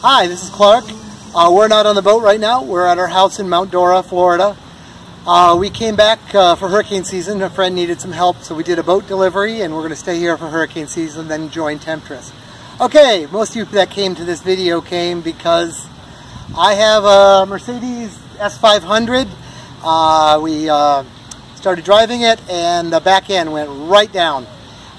Hi, this is Clark. Uh, we're not on the boat right now. We're at our house in Mount Dora, Florida. Uh, we came back uh, for hurricane season. A friend needed some help, so we did a boat delivery, and we're going to stay here for hurricane season, then join Temptress. Okay, most of you that came to this video came because I have a Mercedes S500. Uh, we uh, started driving it, and the back end went right down.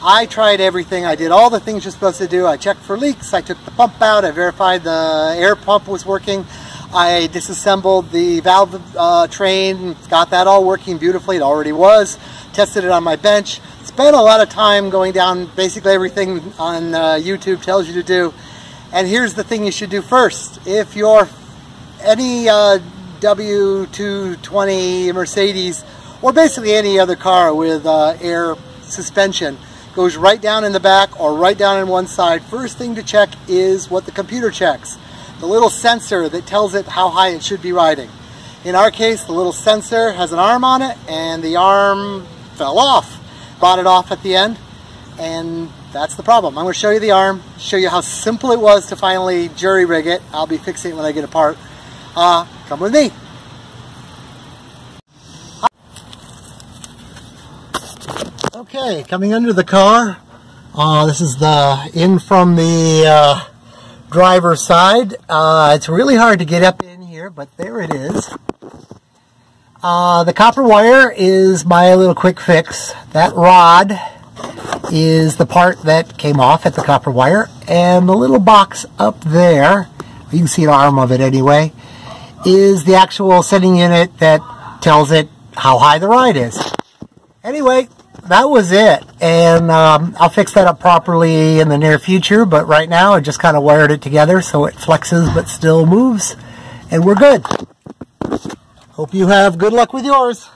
I tried everything. I did all the things you're supposed to do. I checked for leaks. I took the pump out. I verified the air pump was working. I disassembled the valve uh, train, got that all working beautifully. It already was. Tested it on my bench. Spent a lot of time going down basically everything on uh, YouTube tells you to do. And here's the thing you should do first. If you're any uh, W220 Mercedes or basically any other car with uh, air suspension, goes right down in the back or right down in one side. First thing to check is what the computer checks. The little sensor that tells it how high it should be riding. In our case, the little sensor has an arm on it and the arm fell off. Brought it off at the end and that's the problem. I'm going to show you the arm, show you how simple it was to finally jury rig it. I'll be fixing it when I get apart. Uh, come with me. Okay, coming under the car. Uh, this is the in from the uh, driver's side. Uh, it's really hard to get up in here, but there it is. Uh, the copper wire is my little quick fix. That rod is the part that came off at the copper wire. And the little box up there, you can see the arm of it anyway, is the actual setting unit that tells it how high the ride is. Anyway, that was it. And um, I'll fix that up properly in the near future. But right now, I just kind of wired it together so it flexes but still moves. And we're good. Hope you have good luck with yours.